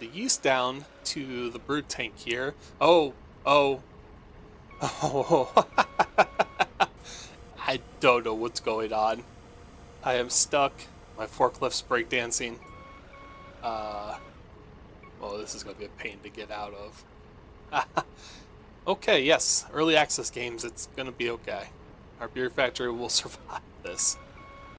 the yeast down to the brew tank here. Oh, oh, oh. I don't know what's going on. I am stuck. My forklift's breakdancing. Uh, well, this is going to be a pain to get out of. okay, yes, early access games, it's going to be okay. Our beer factory will survive this.